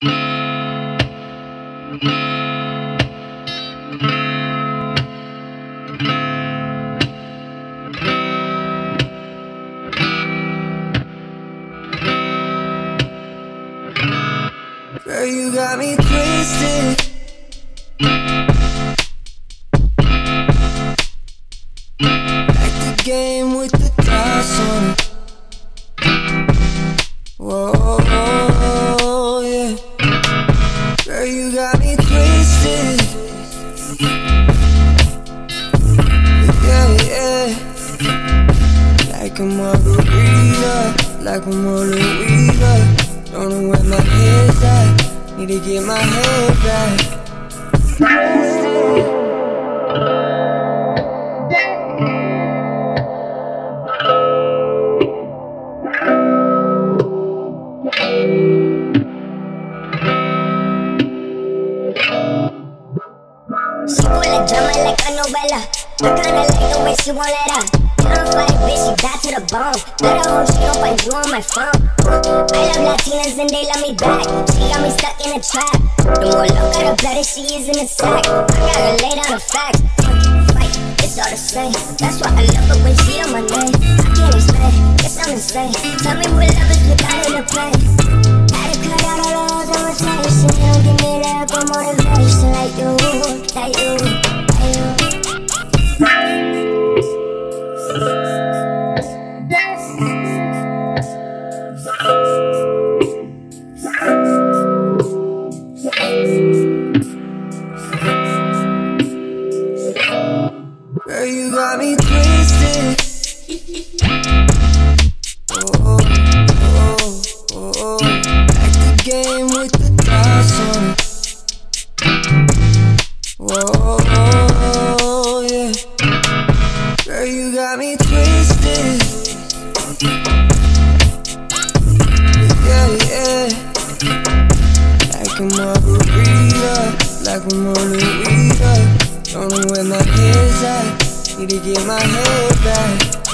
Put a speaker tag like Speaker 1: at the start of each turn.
Speaker 1: Girl, you got me twisted. Like the game with the toss on it. Like a margarita, like a margarita. Don't know where my head's at. Need to get my head back.
Speaker 2: She pull a drama like a novella. I kinda like the way she won't let up. Fight bitch, she bad to the you on my phone. I love Latinas and they love me back. She got me stuck in a trap. The more better she is sack. I it's all the same. That's why I love when she on my name. I can't explain, I'm insane. Tell me love is without. Had to cut out don't give me that like you, like you, you
Speaker 1: got me twisted. Oh, oh, oh. Like the game with the on yeah. Girl, you got me twisted. Yeah, yeah. Like a like a. Don't know where my head's at. Need to get my head back.